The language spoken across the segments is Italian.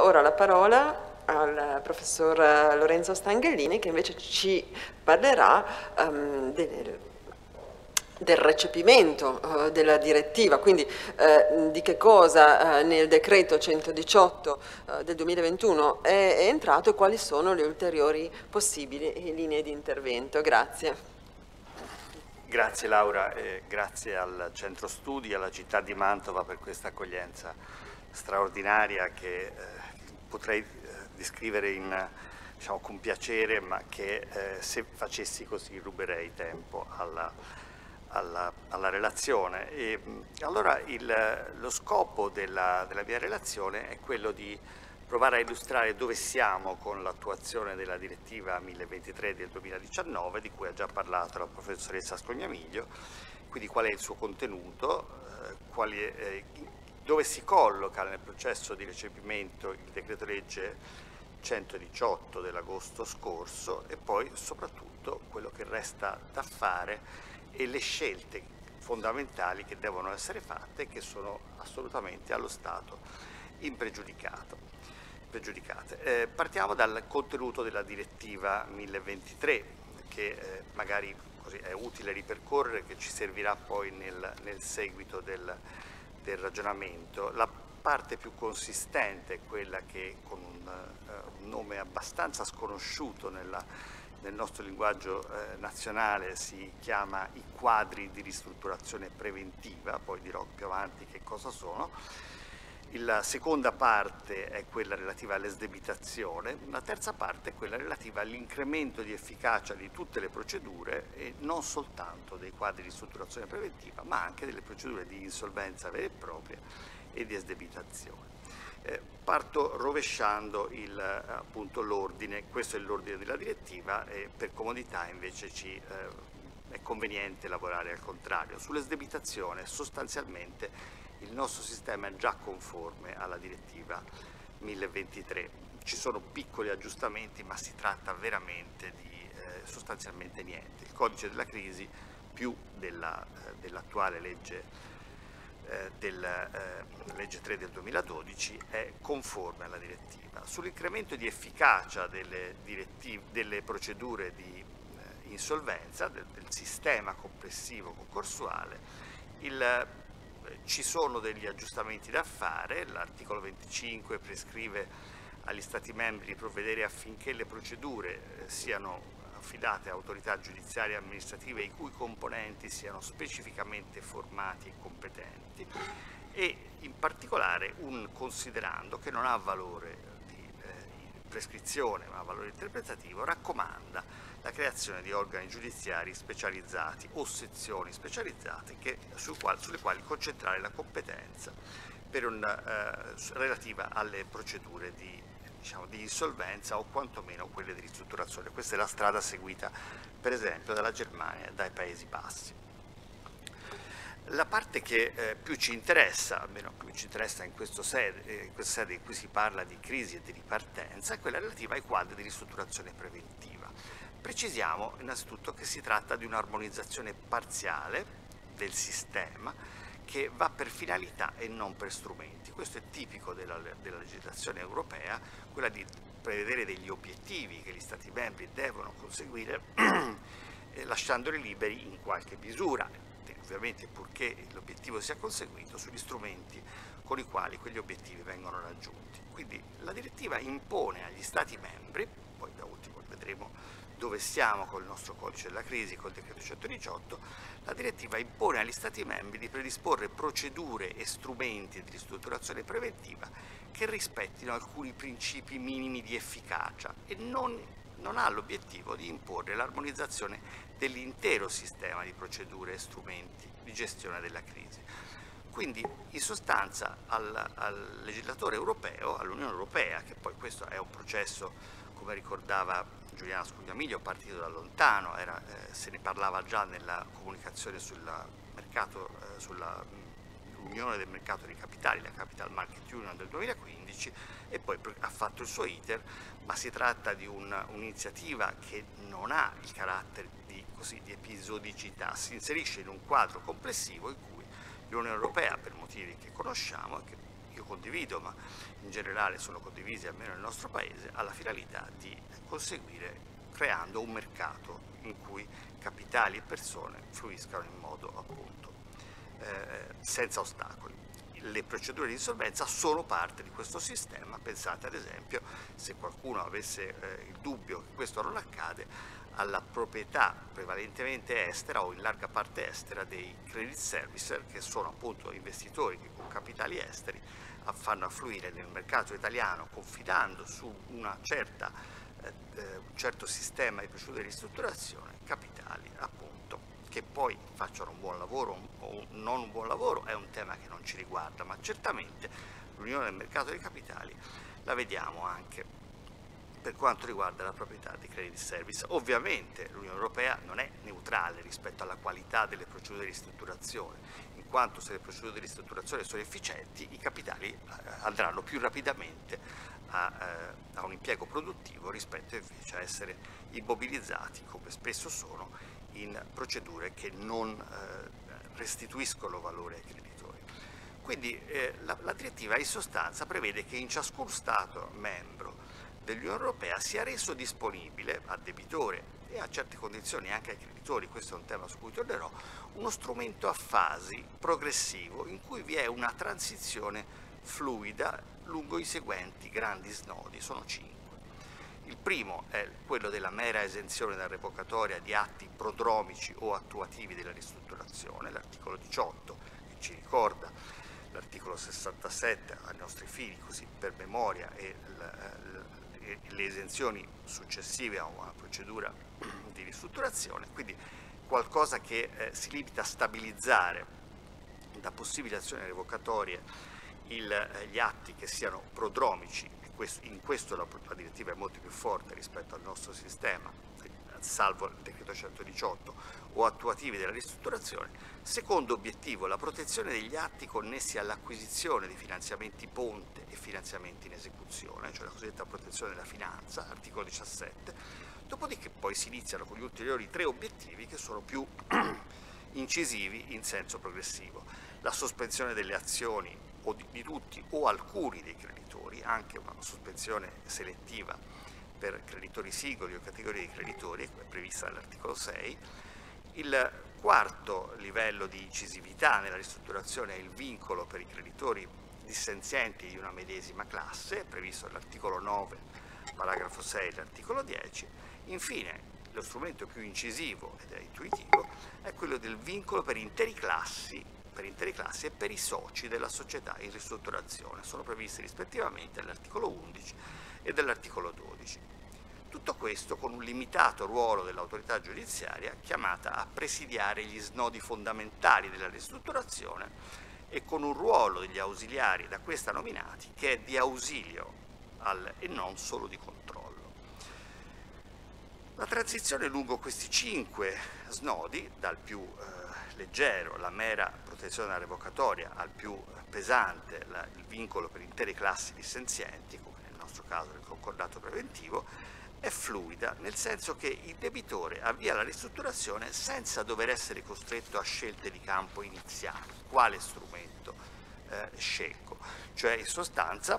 Ora la parola al professor Lorenzo Stanghellini che invece ci parlerà um, del, del recepimento uh, della direttiva, quindi uh, di che cosa uh, nel decreto 118 del 2021 è, è entrato e quali sono le ulteriori possibili linee di intervento. Grazie. Grazie Laura e grazie al Centro Studi e alla città di Mantova per questa accoglienza straordinaria che potrei eh, descrivere in, diciamo, con piacere ma che eh, se facessi così ruberei tempo alla, alla, alla relazione. E, allora il, lo scopo della, della mia relazione è quello di provare a illustrare dove siamo con l'attuazione della direttiva 1023 del 2019, di cui ha già parlato la professoressa Scognamiglio, quindi qual è il suo contenuto, eh, è, eh, dove si colloca nel processo di recepimento il decreto legge 118 dell'agosto scorso e poi soprattutto quello che resta da fare e le scelte fondamentali che devono essere fatte e che sono assolutamente allo Stato impregiudicato pregiudicate. Eh, partiamo dal contenuto della direttiva 1023 che eh, magari è utile ripercorrere, che ci servirà poi nel, nel seguito del, del, ragionamento. La parte più consistente è quella che con un, uh, un nome abbastanza sconosciuto nella, nel nostro linguaggio eh, nazionale si chiama i quadri di ristrutturazione preventiva, poi dirò più avanti che cosa sono, la seconda parte è quella relativa all'esdebitazione, la terza parte è quella relativa all'incremento di efficacia di tutte le procedure e non soltanto dei quadri di strutturazione preventiva, ma anche delle procedure di insolvenza vera e propria e di esdebitazione. Eh, parto rovesciando l'ordine, questo è l'ordine della direttiva e per comodità invece ci, eh, è conveniente lavorare al contrario. Sull'esdebitazione sostanzialmente il nostro sistema è già conforme alla direttiva 1023. Ci sono piccoli aggiustamenti ma si tratta veramente di eh, sostanzialmente niente. Il codice della crisi più della, eh, dell'attuale legge, eh, del, eh, legge 3 del 2012 è conforme alla direttiva. Sull'incremento di efficacia delle, delle procedure di eh, insolvenza, del, del sistema complessivo concorsuale, il ci sono degli aggiustamenti da fare, l'articolo 25 prescrive agli Stati membri di provvedere affinché le procedure eh, siano affidate a autorità giudiziarie e amministrative i cui componenti siano specificamente formati e competenti e in particolare un considerando che non ha valore di eh, prescrizione ma valore interpretativo raccomanda la creazione di organi giudiziari specializzati o sezioni specializzate che, su quali, sulle quali concentrare la competenza un, eh, relativa alle procedure di, diciamo, di, insolvenza o quantomeno quelle di ristrutturazione. Questa è la strada seguita per esempio dalla Germania e dai Paesi Bassi. La parte che eh, più ci interessa, almeno più ci interessa in, sede, eh, in questa sede in cui si parla di crisi e di ripartenza, è quella relativa ai quadri di ristrutturazione preventiva. Precisiamo innanzitutto che si tratta di un'armonizzazione parziale del sistema che va per finalità e non per strumenti. Questo è tipico della, della legislazione europea, quella di prevedere degli obiettivi che gli Stati membri devono conseguire eh, lasciandoli liberi in qualche misura, ovviamente purché l'obiettivo sia conseguito, sugli strumenti con i quali quegli obiettivi vengono raggiunti. Quindi la direttiva impone agli Stati membri, poi da ultimo vedremo dove siamo col nostro codice della crisi, col decreto 118, la direttiva impone agli Stati membri di predisporre procedure e strumenti di ristrutturazione preventiva che rispettino alcuni principi minimi di efficacia e non, non ha l'obiettivo di imporre l'armonizzazione dell'intero sistema di procedure e strumenti di gestione della crisi. Quindi in sostanza al, al legislatore europeo, all'Unione Europea, che poi questo è un processo, come ricordava Giuliano Scugnamiglio partito da lontano, era, eh, se ne parlava già nella comunicazione sulla mercato, eh, sulla Unione del mercato dei capitali, la Capital Market Union del 2015 e poi ha fatto il suo iter, ma si tratta di un'iniziativa che non ha il carattere di, così, di episodicità, si inserisce in un quadro complessivo in cui l'Unione Europea, per motivi che conosciamo e che io condivido, ma in generale sono condivisi almeno nel nostro Paese, ha la finalità di conseguire creando un mercato in cui capitali e persone fluiscano in modo appunto eh, senza ostacoli. Le procedure di insolvenza sono parte di questo sistema, pensate ad esempio se qualcuno avesse eh, il dubbio che questo non accade alla proprietà prevalentemente estera o in larga parte estera dei credit servicer che sono appunto investitori che con capitali esteri fanno affluire nel mercato italiano confidando su certa, eh, un certo sistema di procedure di ristrutturazione capitali appunto che poi facciano un buon lavoro o non un buon lavoro è un tema che non ci riguarda ma certamente l'unione del mercato dei capitali la vediamo anche per quanto riguarda la proprietà di credit service. Ovviamente l'Unione Europea non è neutrale rispetto alla qualità delle procedure di ristrutturazione, in quanto se le procedure di ristrutturazione sono efficienti i capitali eh, andranno più rapidamente a, eh, a un impiego produttivo rispetto invece a essere immobilizzati, come spesso sono, in procedure che non eh, restituiscono valore ai creditori. Quindi eh, la, la direttiva in sostanza prevede che in ciascun Stato membro dell'Unione Europea sia reso disponibile a debitore e a certe condizioni anche ai creditori, questo è un tema su cui tornerò, uno strumento a fasi progressivo in cui vi è una transizione fluida lungo i seguenti grandi snodi, sono cinque. Il primo è quello della mera esenzione da revocatoria di atti prodromici o attuativi della ristrutturazione, l'articolo 18 che ci ricorda l'articolo 67 ai nostri fini, così per memoria, e le esenzioni successive a una procedura di ristrutturazione, quindi qualcosa che eh, si limita a stabilizzare da possibili azioni revocatorie il, eh, gli atti che siano prodromici, in questo la, la direttiva è molto più forte rispetto al nostro sistema, salvo il decreto 118, o attuativi della ristrutturazione. Secondo obiettivo, la protezione degli atti connessi all'acquisizione di finanziamenti ponte e finanziamenti in esecuzione, cioè la cosiddetta protezione della finanza, articolo 17. Dopodiché poi si iniziano con gli ulteriori tre obiettivi che sono più incisivi in senso progressivo. La sospensione delle azioni o di, di tutti o alcuni dei creditori, anche una sospensione selettiva per creditori singoli o categorie di creditori, è prevista dall'articolo 6. Il quarto livello di incisività nella ristrutturazione è il vincolo per i creditori dissenzienti di una medesima classe, previsto dall'articolo 9, paragrafo 6 dell'articolo 10. Infine, lo strumento più incisivo ed è intuitivo è quello del vincolo per interi classi per intere classi e per i soci della società in ristrutturazione. Sono previsti rispettivamente dall'articolo 11 e dall'articolo 12. Tutto questo con un limitato ruolo dell'autorità giudiziaria chiamata a presidiare gli snodi fondamentali della ristrutturazione e con un ruolo degli ausiliari da questa nominati che è di ausilio al, e non solo di controllo. La transizione lungo questi cinque snodi, dal più eh, leggero, la mera protezione revocatoria, al più pesante la, il vincolo per intere classi dissenzienti, caso il concordato preventivo, è fluida, nel senso che il debitore avvia la ristrutturazione senza dover essere costretto a scelte di campo iniziali. Quale strumento eh, scelgo? Cioè in sostanza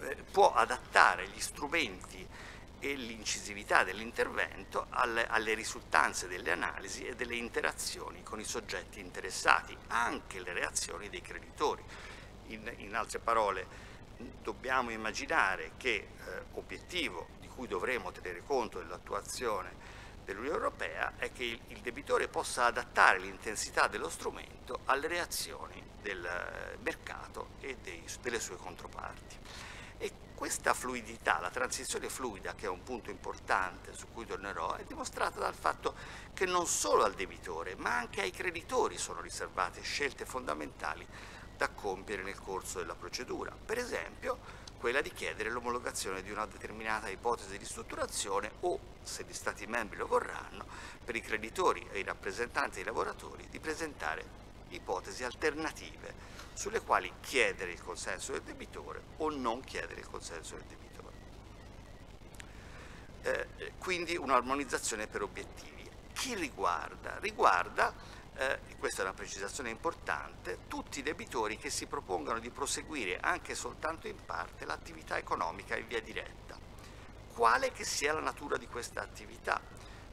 eh, può adattare gli strumenti e l'incisività dell'intervento alle, alle, risultanze delle analisi e delle interazioni con i soggetti interessati, anche le reazioni dei creditori. In, in altre parole, dobbiamo immaginare che eh, obiettivo di cui dovremo tenere conto dell'attuazione dell'Unione Europea è che il, il, debitore possa adattare l'intensità dello strumento alle reazioni del eh, mercato e dei, delle sue controparti. E questa fluidità, la transizione fluida, che è un punto importante su cui tornerò, è dimostrata dal fatto che non solo al debitore, ma anche ai creditori sono riservate scelte fondamentali da compiere nel corso della procedura. Per esempio, quella di chiedere l'omologazione di una determinata ipotesi di ristrutturazione o, se gli Stati membri lo vorranno, per i creditori e i rappresentanti dei lavoratori di presentare ipotesi alternative sulle quali chiedere il consenso del debitore o non chiedere il consenso del debitore. Eh, quindi un'armonizzazione per obiettivi. Chi riguarda? Riguarda eh, questa è una precisazione importante, tutti i debitori che si propongano di proseguire anche soltanto in parte l'attività economica in via diretta, quale che sia la natura di questa attività.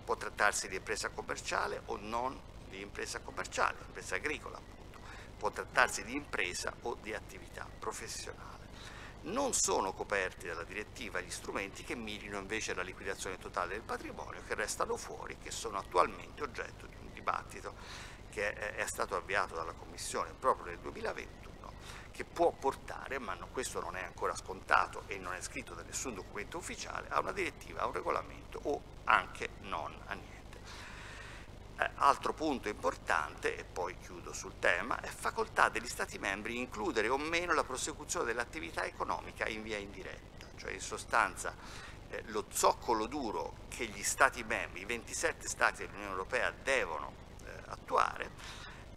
Può trattarsi di impresa commerciale o non di impresa commerciale, impresa agricola appunto, può trattarsi di impresa o di attività professionale. Non sono coperti dalla direttiva gli strumenti che mirino invece alla liquidazione totale del patrimonio, che restano fuori, che sono attualmente oggetto di dibattito che è stato avviato dalla Commissione proprio nel 2021 che può portare, ma questo non è ancora scontato e non è scritto da nessun documento ufficiale, a una direttiva, a un regolamento o anche non a niente. Eh, altro punto importante, e poi chiudo sul tema, è facoltà degli Stati membri includere o meno la prosecuzione dell'attività economica in via indiretta, cioè in sostanza eh, lo zoccolo duro che gli Stati membri, i 27 Stati dell'Unione Europea devono eh, attuare,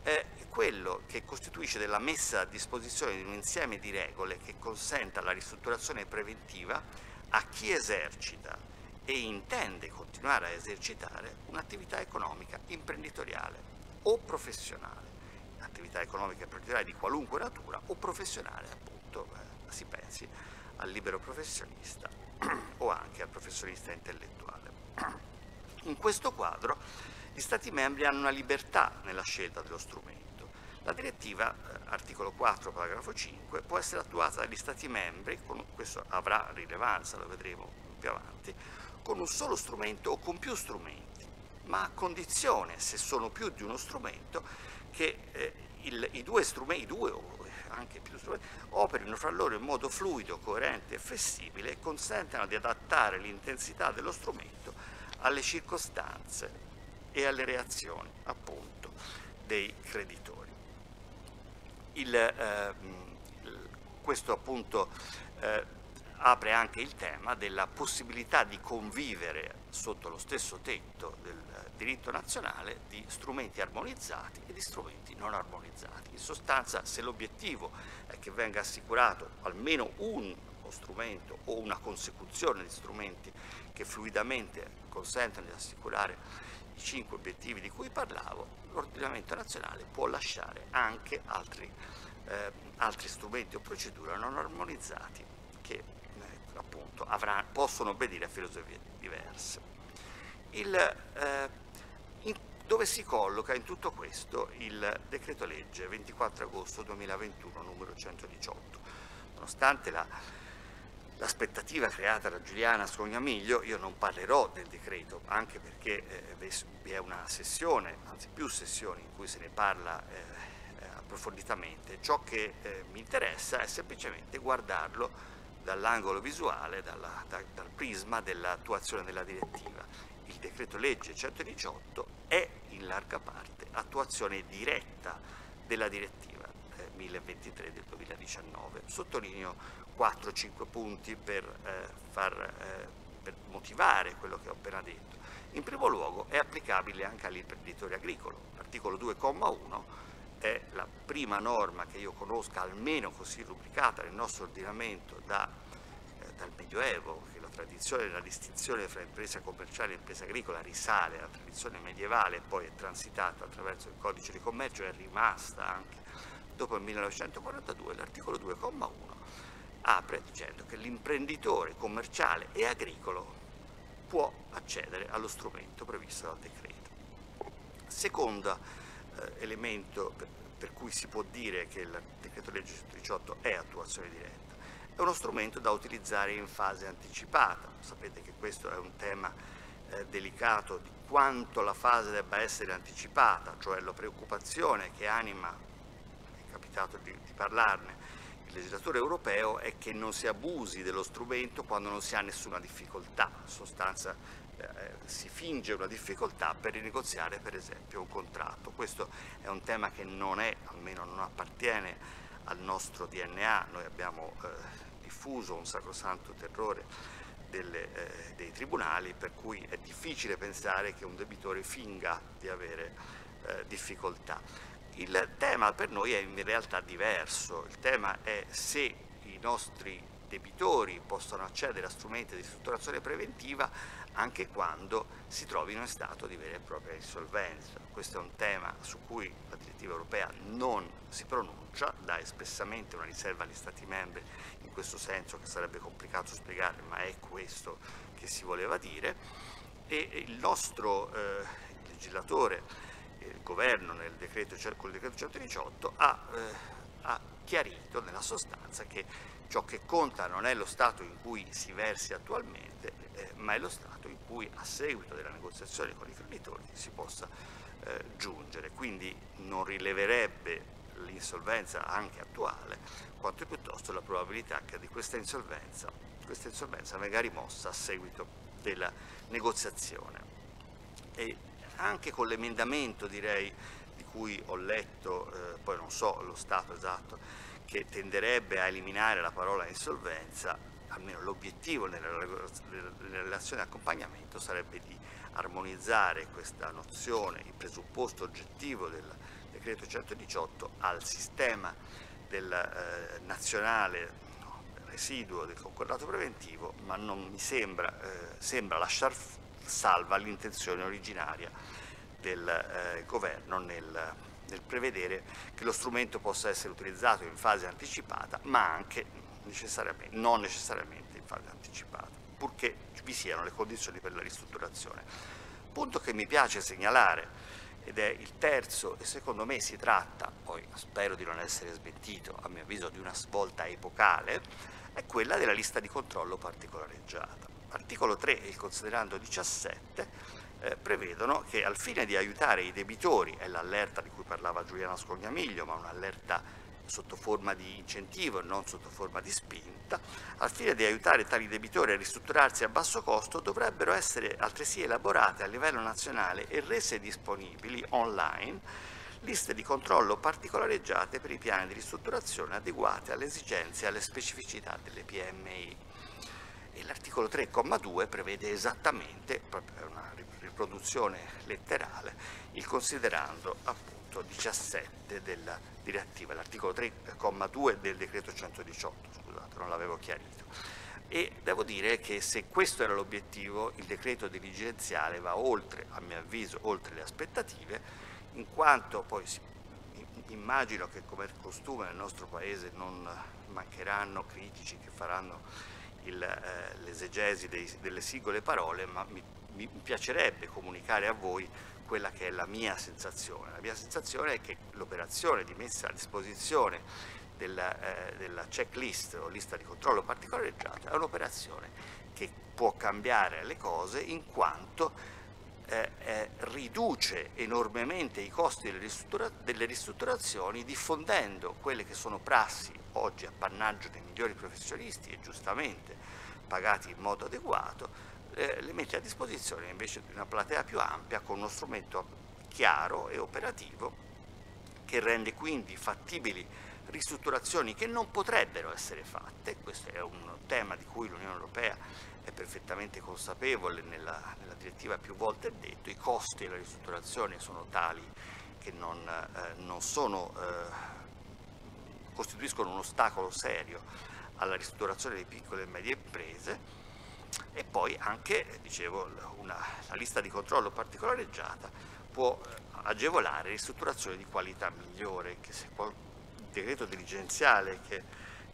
è quello che costituisce della messa a disposizione di un insieme di regole che consenta la ristrutturazione preventiva a chi esercita e intende continuare a esercitare un'attività economica imprenditoriale o professionale, attività economica e imprenditoriale di qualunque natura o professionale appunto, eh, si pensi al libero professionista o professionista intellettuale. In questo quadro gli Stati membri hanno una libertà nella scelta dello strumento. La direttiva, eh, articolo 4, paragrafo 5, può essere attuata dagli Stati membri, questo avrà rilevanza, lo vedremo più avanti, con un solo strumento o con più strumenti, ma a condizione, se sono più di uno strumento, che eh, il, i due strumenti, i due o anche più strumenti, operino fra loro in modo fluido, coerente e flessibile e consentano di adattare l'intensità dello strumento alle circostanze e alle reazioni appunto dei creditori. Il, eh, questo appunto eh, apre anche il tema della possibilità di convivere sotto lo stesso tetto del diritto nazionale di strumenti armonizzati e di strumenti non armonizzati. In sostanza, se l'obiettivo è che venga assicurato almeno un strumento o una consecuzione di strumenti che fluidamente consentono di assicurare i cinque obiettivi di cui parlavo, l'ordinamento nazionale può lasciare anche altri, eh, altri strumenti o procedure non armonizzati che appunto, avrà, possono obbedire a filosofie diverse. Il, eh, in, dove si colloca in tutto questo il decreto legge 24 agosto 2021 numero 118? Nonostante la, l'aspettativa creata da Giuliana Scognamiglio, io non parlerò del decreto, anche perché eh, vi è una sessione, anzi più sessioni, in cui se ne parla eh, eh approfonditamente. Ciò che eh, mi interessa è semplicemente guardarlo dall'angolo visuale, dalla, da, dal prisma dell'attuazione della direttiva. Decreto legge 118 è in larga parte attuazione diretta della direttiva eh, 1023 del 2019. Sottolineo 4-5 punti per, eh, far, eh, per motivare quello che ho appena detto. In primo luogo è applicabile anche all'imprenditore agricolo. L'articolo 2,1 è la prima norma che io conosca, almeno così rubricata nel nostro ordinamento da, eh, dal Medioevo, tradizione della distinzione fra impresa commerciale e impresa agricola risale alla tradizione medievale e poi è transitata attraverso il codice di commercio, è rimasta anche dopo il 1942, l'articolo 2,1 apre dicendo che l'imprenditore commerciale e agricolo può accedere allo strumento previsto dal decreto. Seconda eh, elemento per, cui si può dire che il decreto legge 118 è attuazione diretta. È uno strumento da utilizzare in fase anticipata. Sapete che questo è un tema eh, delicato di quanto la fase debba essere anticipata, cioè la preoccupazione che anima, è capitato di, di parlarne, il legislatore europeo è che non si abusi dello strumento quando non si ha nessuna difficoltà, in sostanza eh, si finge una difficoltà per rinegoziare per esempio un contratto. Questo è un tema che non è, almeno non appartiene al nostro DNA, noi abbiamo eh, diffuso un sacrosanto terrore delle, eh, dei tribunali per cui è difficile pensare che un debitore finga di avere eh, difficoltà. Il tema per noi è in realtà diverso, il tema è se i nostri debitori possono accedere a strumenti di ristrutturazione preventiva anche quando si trovino in stato di vera e propria insolvenza. Questo è un tema su cui la direttiva europea non si pronuncia, dà espressamente una riserva agli Stati membri in questo senso che sarebbe complicato spiegare, ma è questo che si voleva dire e il nostro eh, legislatore, il governo nel decreto, cioè con il decreto 118 ha, eh, ha chiarito nella sostanza che ciò che conta non è lo stato in cui si versi attualmente, eh, ma è lo stato in cui a seguito della negoziazione con i creditori si possa eh, giungere. Quindi non rileverebbe l'insolvenza anche attuale, quanto piuttosto la probabilità che di questa insolvenza, questa insolvenza venga rimossa a seguito della negoziazione. E anche con l'emendamento direi di cui ho letto, eh, poi non so lo stato esatto, che tenderebbe a eliminare la parola insolvenza, almeno l'obiettivo nella, relazione di accompagnamento sarebbe di armonizzare questa nozione, il presupposto oggettivo del decreto 118 al sistema del eh, nazionale residuo del concordato preventivo, ma non mi sembra, eh, sembra lasciar salva l'intenzione originaria del eh, governo nel, nel, prevedere che lo strumento possa essere utilizzato in fase anticipata, ma anche necessariamente, non necessariamente in fase anticipata, purché vi siano le condizioni per la ristrutturazione. Punto che mi piace segnalare ed è il terzo e secondo me si tratta, poi spero di non essere smentito, a mio avviso di una svolta epocale, è quella della lista di controllo particolareggiata. Articolo 3 e il considerando 17 eh, prevedono che al fine di aiutare i debitori, è l'allerta di cui parlava Giuliana Scognamiglio, ma un'allerta sotto forma di incentivo e non sotto forma di spinta, al fine di aiutare tali debitori a ristrutturarsi a basso costo dovrebbero essere altresì elaborate a livello nazionale e rese disponibili online liste di controllo particolareggiate per i piani di ristrutturazione adeguate alle esigenze e alle specificità delle PMI. E l'articolo 3,2 prevede esattamente, proprio una riproduzione letterale, il considerando appunto 17 della direttiva, l'articolo 3,2 del decreto 118, scusate, non l'avevo chiarito. E devo dire che se questo era l'obiettivo, il decreto dirigenziale va oltre, a mio avviso, oltre le aspettative, in quanto poi si, immagino che come costume nel nostro Paese non mancheranno critici che faranno eh, l'esegesi delle singole parole, ma mi, mi piacerebbe comunicare a voi quella che è la mia sensazione. La mia sensazione è che l'operazione di messa a disposizione della, eh, della checklist o lista di controllo particolareggiata è un'operazione che può cambiare le cose in quanto eh, eh, riduce enormemente i costi delle, ristruttura delle, ristrutturazioni diffondendo quelle che sono prassi oggi appannaggio dei migliori professionisti e giustamente pagati in modo adeguato, eh, le mette a disposizione invece di una platea più ampia con uno strumento chiaro e operativo che rende quindi fattibili ristrutturazioni che non potrebbero essere fatte, questo è un tema di cui l'Unione Europea è perfettamente consapevole, nella, nella direttiva più volte detto, i costi della ristrutturazione sono tali che non, eh, non sono, eh, costituiscono un ostacolo serio alla ristrutturazione di piccole e medie imprese e poi anche, dicevo, una, la lista di controllo particolareggiata può eh, agevolare ristrutturazioni di qualità migliore, che se il decreto dirigenziale che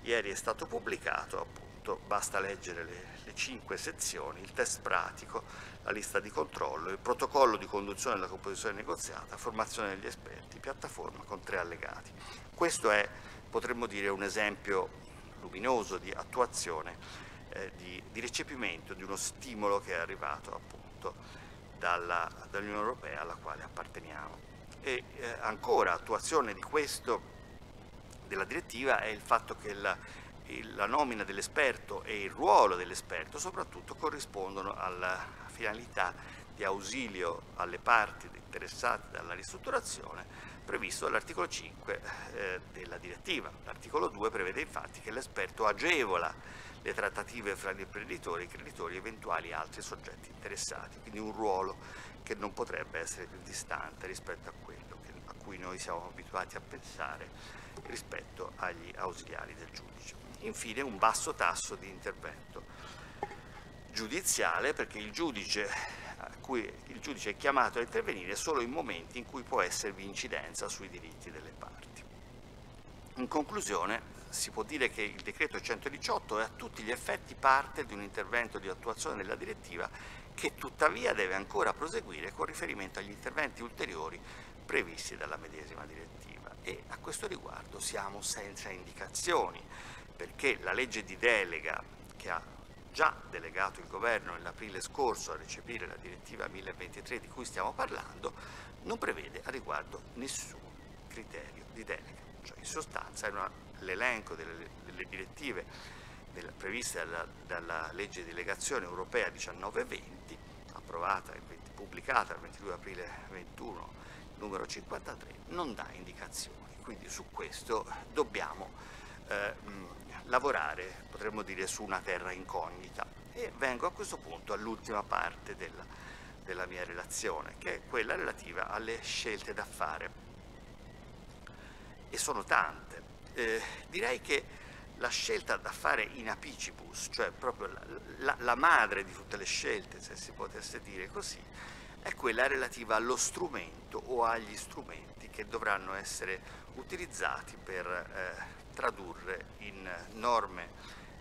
ieri è stato pubblicato, appunto, basta leggere le, le cinque sezioni, il test pratico, la lista di controllo, il protocollo di conduzione della composizione negoziata, formazione degli esperti, piattaforma con tre allegati. Questo è, potremmo dire, un esempio luminoso di attuazione, eh, di, di, recepimento di uno stimolo che è arrivato appunto dall'Unione Europea alla quale apparteniamo. E eh, ancora attuazione di questo, della direttiva, è il fatto che la, la nomina dell'esperto e il ruolo dell'esperto soprattutto corrispondono alla finalità di ausilio alle parti interessate dalla ristrutturazione previsto dall'articolo 5 eh, della direttiva. L'articolo 2 prevede infatti che l'esperto agevola le trattative fra gli imprenditori, i creditori e eventuali altri soggetti interessati, quindi un ruolo che non potrebbe essere più distante rispetto a quello che, a cui noi siamo abituati a pensare rispetto agli ausiliari del giudice. Infine un basso tasso di intervento giudiziale perché il giudice, il giudice è chiamato a intervenire solo in momenti in cui può esservi incidenza sui diritti delle parti. In conclusione si può dire che il decreto 118 è a tutti gli effetti parte di un intervento di attuazione della direttiva che tuttavia deve ancora proseguire con riferimento agli interventi ulteriori previsti dalla medesima direttiva e a questo riguardo siamo senza indicazioni perché la legge di delega che ha già delegato il governo nell'aprile scorso a recepire la direttiva 1023 di cui stiamo parlando, non prevede a riguardo nessun criterio di delega. Cioè, in sostanza l'elenco delle, delle, direttive del, previste dalla, dalla, legge di delegazione europea 1920, approvata e pubblicata il 22 aprile 21, numero 53, non dà indicazioni. Quindi su questo dobbiamo eh, lavorare, potremmo dire, su una terra incognita. E vengo a questo punto all'ultima parte della, della mia relazione, che è quella relativa alle scelte da fare. E sono tante. Eh, direi che la scelta da fare in apicibus, cioè proprio la, la, la, madre di tutte le scelte, se si potesse dire così, è quella relativa allo strumento o agli strumenti che dovranno essere utilizzati per eh, tradurre in norme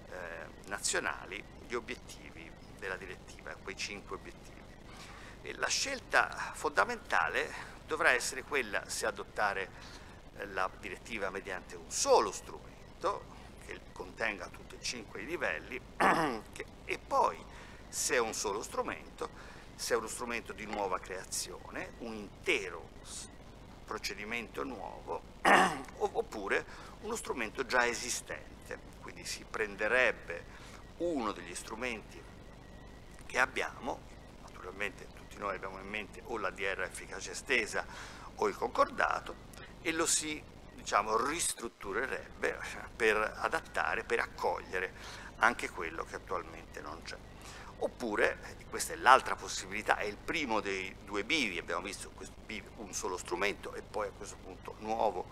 eh, nazionali gli obiettivi della direttiva, quei cinque obiettivi. E la scelta fondamentale dovrà essere quella se adottare la direttiva mediante un solo strumento che contenga tutti e cinque i livelli e poi se è un solo strumento, se è uno strumento di nuova creazione, un intero procedimento nuovo oppure uno strumento già esistente, quindi si prenderebbe uno degli strumenti che abbiamo, naturalmente tutti noi abbiamo in mente o la DR efficacia estesa o il concordato, e lo si diciamo, ristrutturerebbe per adattare, per accogliere anche quello che attualmente non c'è. Oppure, questa è l'altra possibilità, è il primo dei due bivi, abbiamo visto un solo strumento e poi a questo punto nuovo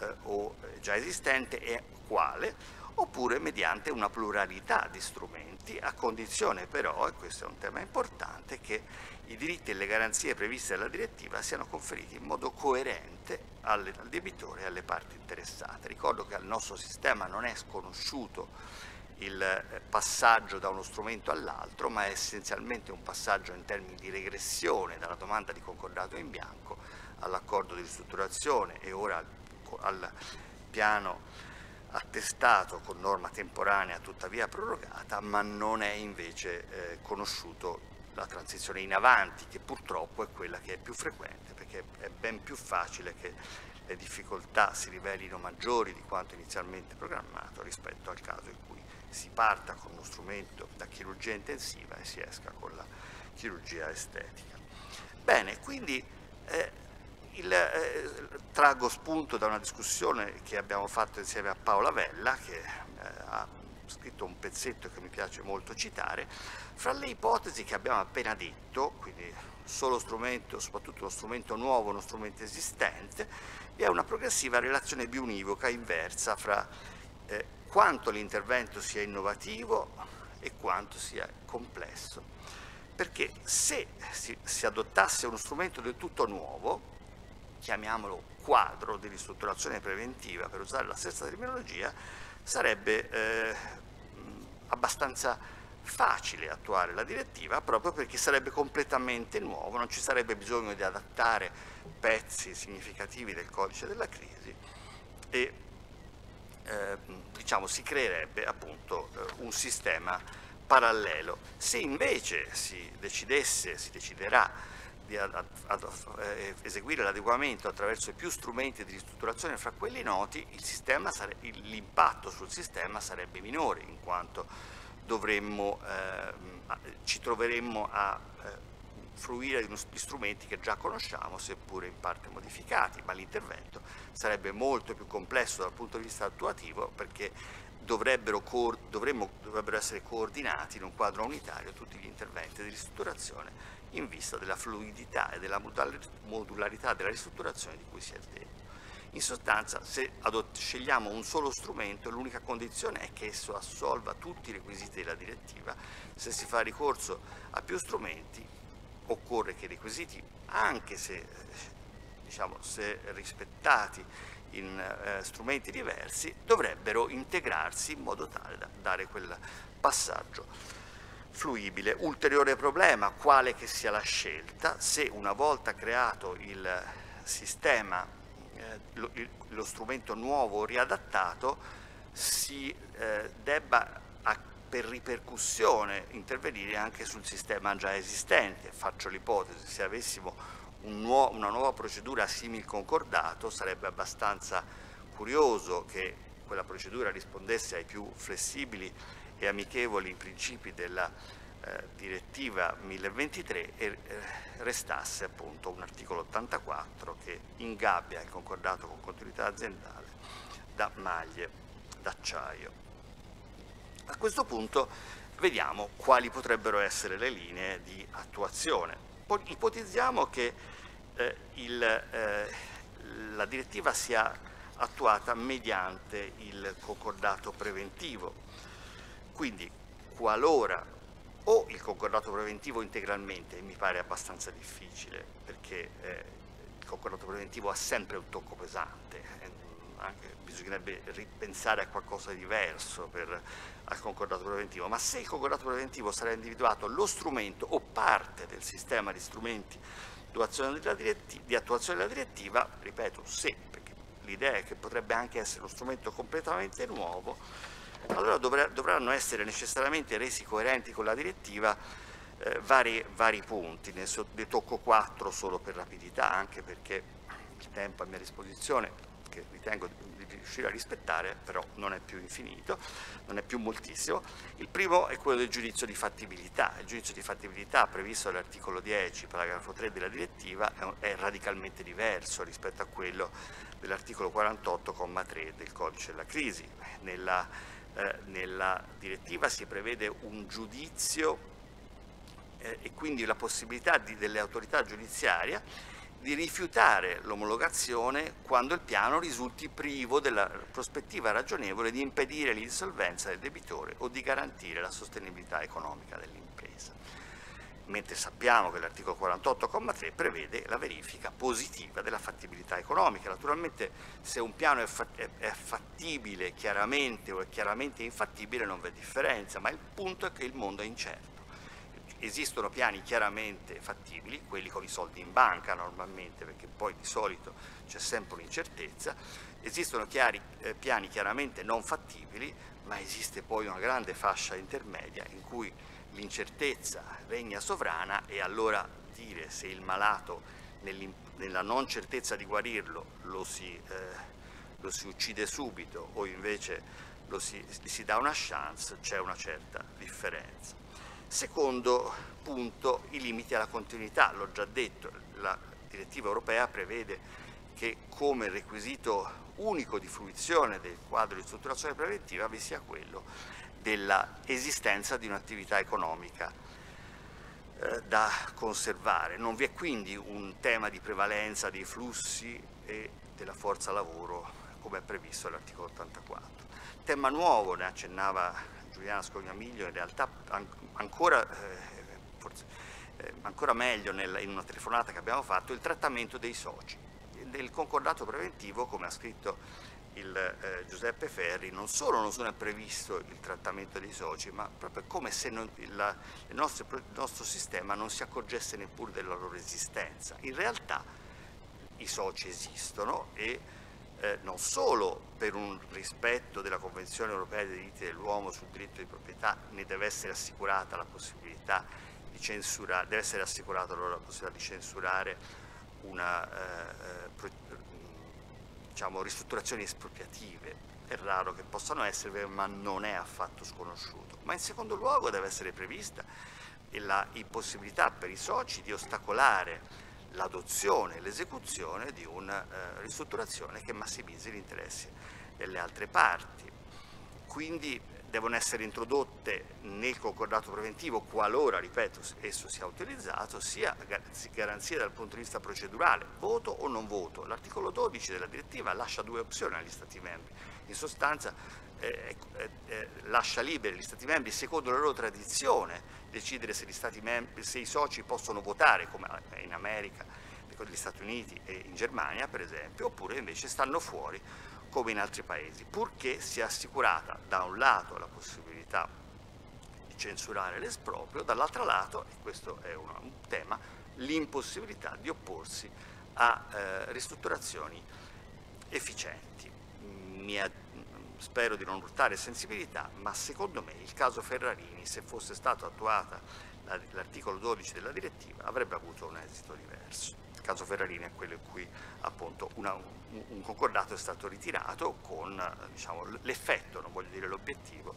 eh, o già esistente e quale, oppure mediante una pluralità di strumenti, a condizione però, e questo è un tema importante, che i diritti e le garanzie previste dalla direttiva siano conferiti in modo coerente al debitore e alle parti interessate. Ricordo che al nostro sistema non è sconosciuto il eh, passaggio da uno strumento all'altro, ma è essenzialmente un passaggio in termini di regressione dalla domanda di concordato in bianco all'accordo di ristrutturazione e ora al piano attestato con norma temporanea tuttavia prorogata, ma non è invece eh, conosciuto la transizione in avanti, che purtroppo è quella che è più frequente, perché è ben più facile che le difficoltà si rivelino maggiori di quanto inizialmente programmato rispetto al caso in cui si parta con uno strumento da chirurgia intensiva e si esca con la chirurgia estetica. Bene, quindi eh, il, eh, trago spunto da una discussione che abbiamo fatto insieme a Paola Vella, che eh, ha scritto un pezzetto che mi piace molto citare, fra le ipotesi che abbiamo appena detto, quindi solo strumento, soprattutto uno strumento nuovo, uno strumento esistente, vi è una progressiva relazione biunivoca inversa fra eh, quanto l'intervento sia innovativo e quanto sia complesso. Perché se si, si adottasse uno strumento del tutto nuovo, chiamiamolo quadro di ristrutturazione preventiva, per usare la stessa terminologia, sarebbe eh, abbastanza facile attuare la direttiva proprio perché sarebbe completamente nuovo, non ci sarebbe bisogno di adattare pezzi significativi del codice della crisi e eh, diciamo, si creerebbe appunto eh, un sistema parallelo. Se invece si decidesse, si deciderà di ad, ad, eh, eseguire l'adeguamento attraverso più strumenti di ristrutturazione fra quelli noti, l'impatto sul sistema sarebbe minore in quanto dovremmo, eh, ci troveremmo a eh, fruire di strumenti che già conosciamo, seppure in parte modificati, ma l'intervento sarebbe molto più complesso dal punto di vista attuativo perché dovrebbero, dovremmo, dovrebbero essere coordinati in un quadro unitario tutti gli interventi di ristrutturazione in vista della fluidità e della modularità della ristrutturazione di cui si è detto. In sostanza, se scegliamo un solo strumento, l'unica condizione è che esso assolva tutti i requisiti della direttiva. Se si fa ricorso a più strumenti, occorre che i requisiti, anche se, diciamo, se rispettati in eh, strumenti diversi, dovrebbero integrarsi in modo tale da dare quel passaggio fluibile. Ulteriore problema, quale che sia la scelta, se una volta creato il sistema, eh, lo, lo, strumento nuovo riadattato, si eh, debba a, per ripercussione intervenire anche sul sistema già esistente. Faccio l'ipotesi, se avessimo un nuovo, una nuova procedura simil concordato sarebbe abbastanza curioso che quella procedura rispondesse ai più flessibili e amichevoli principi della eh, direttiva 1023 e eh, restasse appunto un articolo 84 che ingabbia il concordato con continuità aziendale da maglie d'acciaio. A questo punto vediamo quali potrebbero essere le linee di attuazione. Ipotizziamo che eh, il, eh, la direttiva sia attuata mediante il concordato preventivo quindi qualora o il concordato preventivo integralmente, mi pare abbastanza difficile perché eh, il concordato preventivo ha sempre un tocco pesante, eh, anche, bisognerebbe ripensare a qualcosa di diverso per, al concordato preventivo, ma se il concordato preventivo sarà individuato lo strumento o parte del sistema di strumenti di attuazione della direttiva, di attuazione della direttiva ripeto, se, perché l'idea è che potrebbe anche essere uno strumento completamente nuovo, allora dovranno essere necessariamente resi coerenti con la direttiva eh, vari, vari, punti, ne, so, ne tocco quattro solo per rapidità, anche perché il tempo a mia disposizione, che ritengo di riuscire a rispettare, però non è più infinito, non è più moltissimo. Il primo è quello del giudizio di fattibilità. Il giudizio di fattibilità previsto dall'articolo 10, paragrafo 3 della direttiva, è, è radicalmente diverso rispetto a quello dell'articolo 48,3 del codice della crisi. Nella, eh, nella direttiva si prevede un giudizio eh, e quindi la possibilità di, delle autorità giudiziarie di rifiutare l'omologazione quando il piano risulti privo della prospettiva ragionevole di impedire l'insolvenza del debitore o di garantire la sostenibilità economica dell'impresa mentre sappiamo che l'articolo 48,3 prevede la verifica positiva della fattibilità economica. Naturalmente se un piano è fattibile chiaramente o è chiaramente infattibile non v'è differenza, ma il punto è che il mondo è incerto. Esistono piani chiaramente fattibili, quelli con i soldi in banca normalmente, perché poi di solito c'è sempre un'incertezza, esistono chiari, eh, piani chiaramente non fattibili, ma esiste poi una grande fascia intermedia in cui l'incertezza regna sovrana e allora dire se il malato nella non certezza di guarirlo lo si, eh, lo si uccide subito o invece si, gli si dà una chance, c'è una certa differenza. Secondo punto, i limiti alla continuità, l'ho già detto, la direttiva europea prevede che come requisito unico di fruizione del quadro di strutturazione preventiva vi sia quello dell'esistenza di un'attività economica eh, da conservare. Non vi è quindi un tema di prevalenza dei flussi e della forza lavoro come è previsto all'articolo 84. Tema nuovo, ne accennava Giuliana Scognamiglio, in realtà ancora, eh, forse, eh, ancora meglio nel, in una telefonata che abbiamo fatto, il trattamento dei soci. Nel concordato preventivo, come ha scritto il eh, Giuseppe Ferri, non solo non è previsto il trattamento dei soci, ma proprio come se non, la, il, nostro, il, nostro, sistema non si accorgesse neppure della loro esistenza. In realtà i soci esistono e eh, non solo per un rispetto della Convenzione europea dei diritti dell'uomo sul diritto di proprietà ne deve essere assicurata la possibilità di censurare, deve essere assicurata la possibilità di censurare una eh, eh diciamo, ristrutturazioni espropriative. È raro che possano essere, ma non è affatto sconosciuto. Ma in secondo luogo deve essere prevista la impossibilità per i soci di ostacolare l'adozione e l'esecuzione di una eh, ristrutturazione che massimizzi gli interessi delle altre parti. Quindi devono essere introdotte nel concordato preventivo qualora, ripeto, esso sia utilizzato, sia garanzia dal punto di vista procedurale, voto o non voto. L'articolo 12 della direttiva lascia due opzioni agli Stati membri. In sostanza eh, eh, lascia liberi gli Stati membri secondo la loro tradizione decidere se, membri, se i soci possono votare, come in America, con gli Stati Uniti e in Germania per esempio, oppure invece stanno fuori come in altri paesi, purché sia assicurata da un lato la possibilità di censurare l'esproprio, dall'altro lato, e questo è un, tema, l'impossibilità di opporsi a eh, ristrutturazioni efficienti. Mi, spero di non urtare sensibilità, ma secondo me il caso Ferrarini, se fosse stato attuata l'articolo 12 della direttiva, avrebbe avuto un esito diverso caso Ferrarini è quello in cui appunto una, un concordato è stato ritirato con diciamo, l'effetto, non voglio dire l'obiettivo,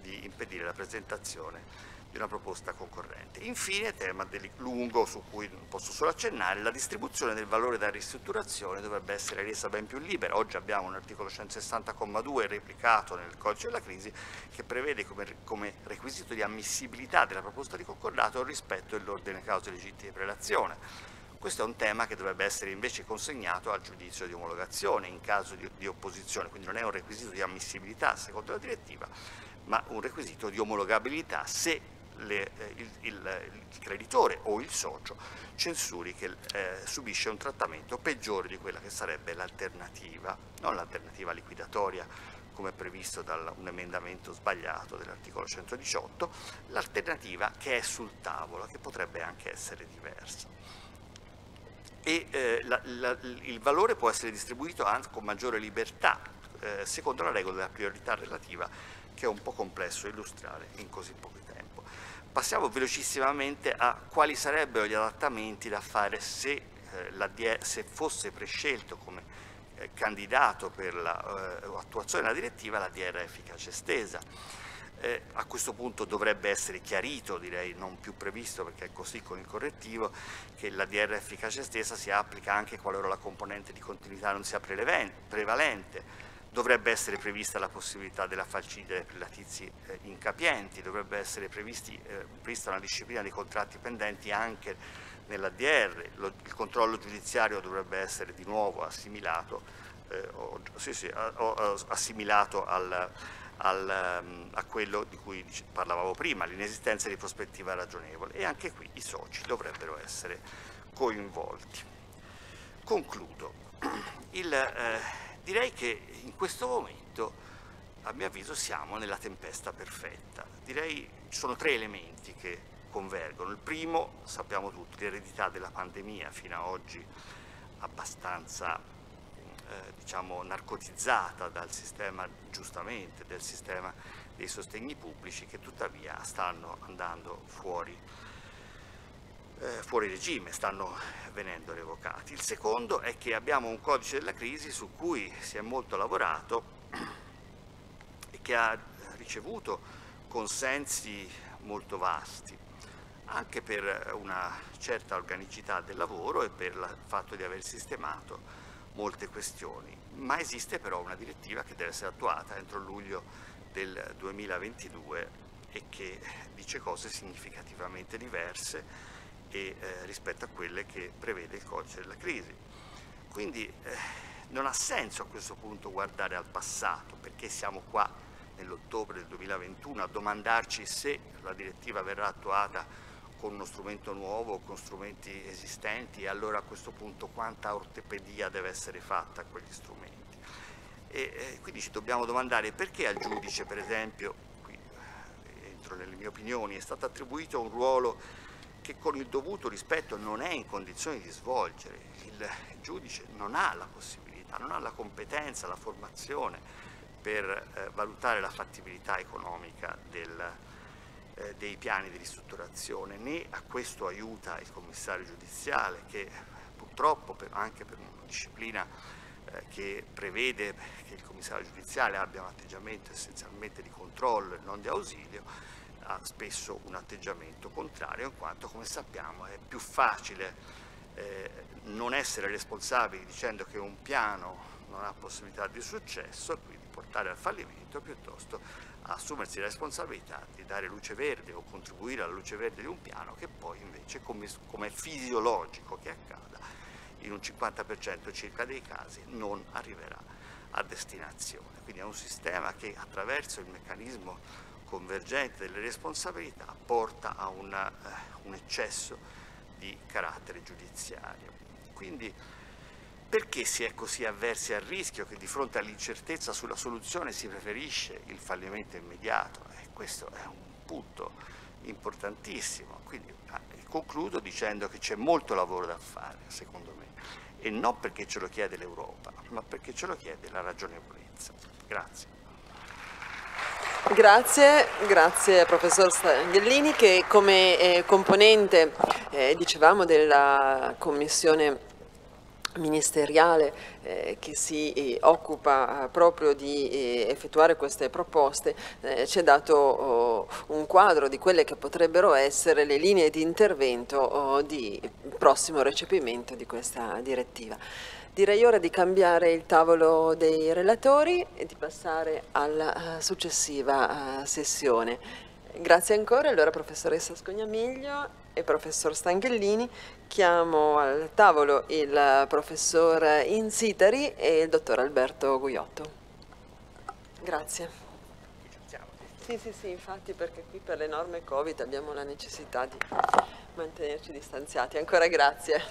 di impedire la presentazione di una proposta concorrente. Infine, tema lungo su cui posso solo accennare, la distribuzione del valore da ristrutturazione dovrebbe essere resa ben più libera. Oggi abbiamo un articolo 160,2 replicato nel codice della crisi che prevede come, come requisito di ammissibilità della proposta di concordato il rispetto dell'ordine cause legittime di prelazione questo è un tema che dovrebbe essere invece consegnato al giudizio di omologazione in caso di, di opposizione, quindi non è un requisito di ammissibilità secondo la direttiva, ma un requisito di omologabilità se le, eh, il, il, il, creditore o il socio censuri che eh, subisce un trattamento peggiore di quella che sarebbe l'alternativa, non l'alternativa liquidatoria come previsto da un emendamento sbagliato dell'articolo 118, l'alternativa che è sul tavolo, che potrebbe anche essere diversa e eh, la, la, il valore può essere distribuito anche con maggiore libertà, eh, secondo la regola della priorità relativa, che è un po' complesso illustrare in così poco tempo. Passiamo velocissimamente a quali sarebbero gli adattamenti da fare se, eh, se fosse prescelto come eh, candidato per l'attuazione la, eh, della direttiva la DR efficace estesa eh, a questo punto dovrebbe essere chiarito, direi non più previsto perché è così con il correttivo, che la DR efficace estesa si applica anche qualora la componente di continuità non sia prevalente, dovrebbe essere prevista la possibilità della falcidia per latizi eh, incapienti, dovrebbe essere previsti, eh, prevista una disciplina dei contratti pendenti anche nella DR, Lo, il controllo giudiziario dovrebbe essere di nuovo assimilato, eh, o, sì, sì, o, assimilato al, al, um, a quello di cui parlavamo prima, l'inesistenza di prospettiva ragionevole e anche qui i soci dovrebbero essere coinvolti. Concludo. Il, eh, direi che in questo momento a mio avviso siamo nella tempesta perfetta. Direi ci sono tre elementi che convergono. Il primo, sappiamo tutti, l'eredità della pandemia fino ad oggi abbastanza eh, diciamo, narcotizzata dal sistema, giustamente, del sistema dei sostegni pubblici che tuttavia stanno andando fuori, eh, fuori regime, stanno venendo revocati. Il secondo è che abbiamo un codice della crisi su cui si è molto lavorato e che ha ricevuto consensi molto vasti anche per una certa organicità del lavoro e per il fatto di aver sistemato molte questioni, ma esiste però una direttiva che deve essere attuata entro luglio del 2022 e che dice cose significativamente diverse e, eh, rispetto a quelle che prevede il codice della crisi. Quindi eh, non ha senso a questo punto guardare al passato perché siamo qua nell'ottobre del 2021 a domandarci se la direttiva verrà attuata con uno strumento nuovo, con strumenti esistenti e allora a questo punto quanta ortopedia deve essere fatta a quegli strumenti. E, e quindi ci dobbiamo domandare perché al giudice, per esempio, qui eh, entro nelle mie opinioni, è stato attribuito un ruolo che con il dovuto rispetto non è in condizioni di svolgere. Il giudice non ha la possibilità, non ha la competenza, la formazione per eh, valutare la fattibilità economica del, eh, dei piani di ristrutturazione, né a questo aiuta il commissario giudiziale che purtroppo per, anche per una disciplina eh, che prevede che il commissario giudiziale abbia un atteggiamento essenzialmente di controllo e non di ausilio, ha spesso un atteggiamento contrario in quanto come sappiamo è più facile eh, non essere responsabili dicendo che un piano non ha possibilità di successo e quindi portare al fallimento piuttosto assumersi la responsabilità di dare luce verde o contribuire alla luce verde di un piano che poi invece, come, come è fisiologico che accada, in un 50% circa dei casi non arriverà a destinazione. Quindi è un sistema che attraverso il meccanismo convergente delle responsabilità porta a una, eh, un eccesso di carattere giudiziario. Quindi perché si è così avversi al rischio che di fronte all'incertezza sulla soluzione si preferisce il fallimento immediato? Eh, questo è un punto importantissimo. Quindi ah, concludo dicendo che c'è molto lavoro da fare, secondo me, e non perché ce lo chiede l'Europa, ma perché ce lo chiede la ragionevolezza. Grazie. Grazie, grazie professor Stanghellini che come eh, componente, eh, dicevamo, della Commissione ministeriale eh, che si eh, occupa proprio di eh, effettuare queste proposte eh, ci ha dato oh, un quadro di quelle che potrebbero essere le linee di intervento oh, di prossimo recepimento di questa direttiva. Direi ora di cambiare il tavolo dei relatori e di passare alla uh, successiva sessione. Grazie ancora, allora professoressa Scognamiglio e professor Stanghellini, chiamo al tavolo il professor Insitari e il dottor Alberto Guiotto. Grazie. Sì, sì, sì, infatti perché qui per le norme Covid abbiamo la necessità di mantenerci distanziati. Ancora grazie.